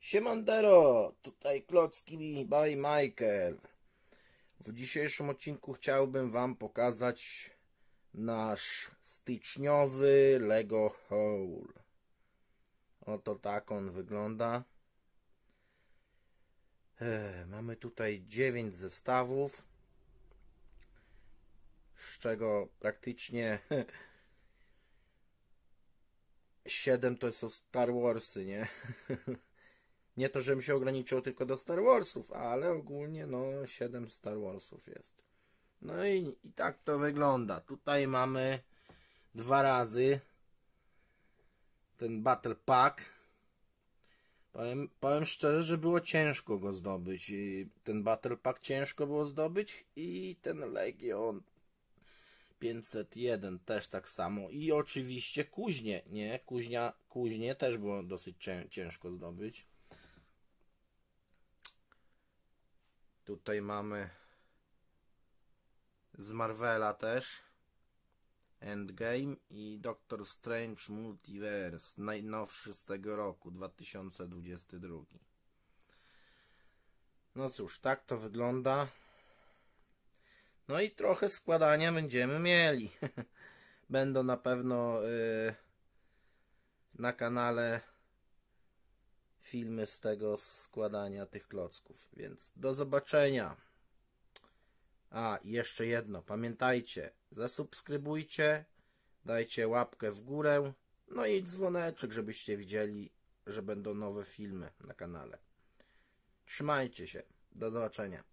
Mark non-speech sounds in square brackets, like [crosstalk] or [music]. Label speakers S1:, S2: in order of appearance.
S1: Siemandero, tutaj Klocki by Michael. W dzisiejszym odcinku chciałbym Wam pokazać nasz styczniowy Lego Haul. Oto tak on wygląda. Mamy tutaj 9 zestawów, z czego praktycznie [laughs] 7 to są Star Warsy, nie? [laughs] Nie to, żebym się ograniczył tylko do Star Warsów, ale ogólnie no 7 Star Warsów jest. No i, i tak to wygląda. Tutaj mamy dwa razy ten Battle Pack. Powiem, powiem szczerze, że było ciężko go zdobyć. I ten Battle Pack ciężko było zdobyć i ten Legion 501 też tak samo. I oczywiście kuźnie, nie? Kuźnia, kuźnie też było dosyć ciężko zdobyć. Tutaj mamy z Marvela też Endgame i Doctor Strange Multiverse, najnowszy z tego roku, 2022. No cóż, tak to wygląda. No i trochę składania będziemy mieli. [laughs] Będą na pewno yy, na kanale filmy z tego składania tych klocków. Więc do zobaczenia. A, jeszcze jedno. Pamiętajcie, zasubskrybujcie, dajcie łapkę w górę, no i dzwoneczek, żebyście widzieli, że będą nowe filmy na kanale. Trzymajcie się. Do zobaczenia.